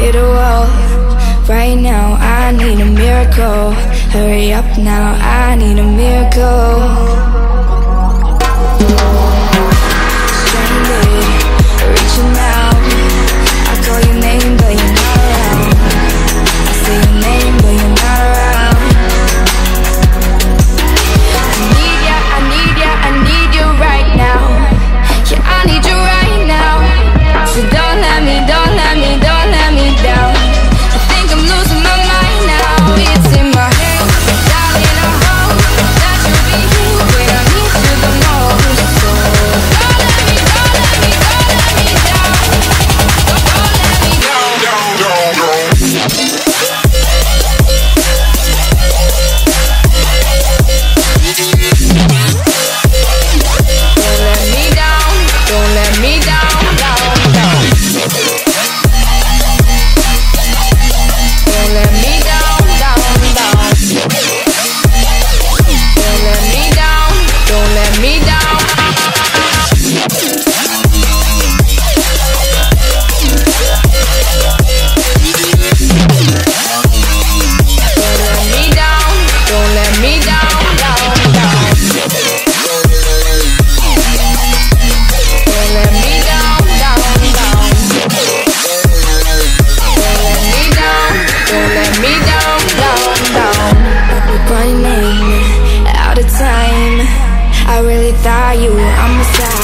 hit a wall. Right now I need a miracle. Hurry up now, I need a miracle. Side But now there's no